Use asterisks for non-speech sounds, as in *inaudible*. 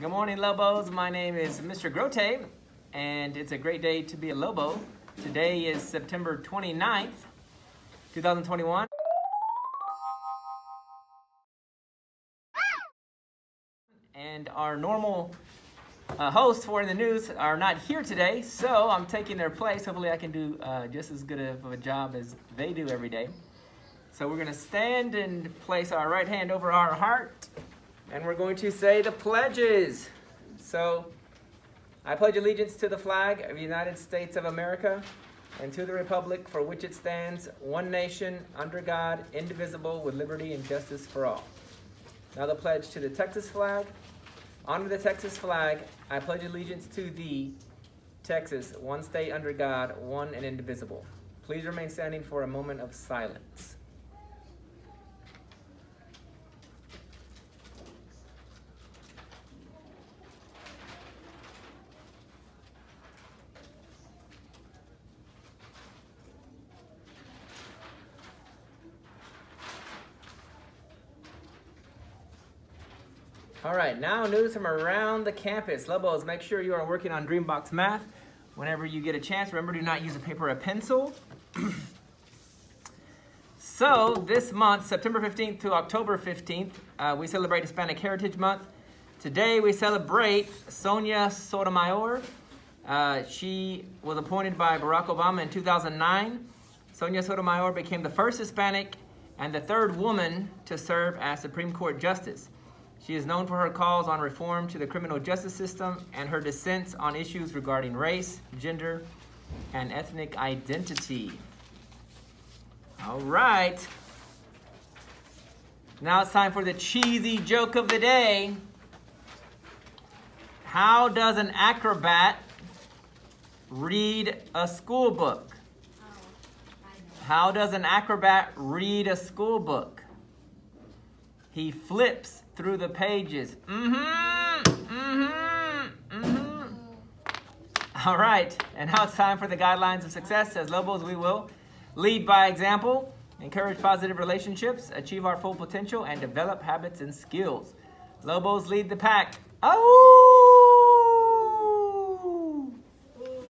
Good morning, Lobos. My name is Mr. Grote, and it's a great day to be a Lobo. Today is September 29th, 2021. And our normal uh, hosts for in the news are not here today, so I'm taking their place. Hopefully, I can do uh, just as good of a job as they do every day. So we're going to stand and place our right hand over our heart, and we're going to say the pledges. So, I pledge allegiance to the flag of the United States of America and to the republic for which it stands, one nation, under God, indivisible, with liberty and justice for all. Now the pledge to the Texas flag. Honor the Texas flag. I pledge allegiance to thee, Texas, one state under God, one and indivisible. Please remain standing for a moment of silence. All right, now news from around the campus. Lobos, make sure you are working on Dreambox Math. Whenever you get a chance, remember do not use a paper or a pencil. *clears throat* so this month, September 15th to October 15th, uh, we celebrate Hispanic Heritage Month. Today we celebrate Sonia Sotomayor. Uh, she was appointed by Barack Obama in 2009. Sonia Sotomayor became the first Hispanic and the third woman to serve as Supreme Court Justice. She is known for her calls on reform to the criminal justice system and her dissents on issues regarding race, gender, and ethnic identity. All right. Now it's time for the cheesy joke of the day. How does an acrobat read a school book? Oh, How does an acrobat read a school book? He flips through the pages. Mm-hmm, mm-hmm, mm-hmm. All right, and now it's time for the guidelines of success. As Lobos, we will lead by example, encourage positive relationships, achieve our full potential, and develop habits and skills. Lobos lead the pack. Oh!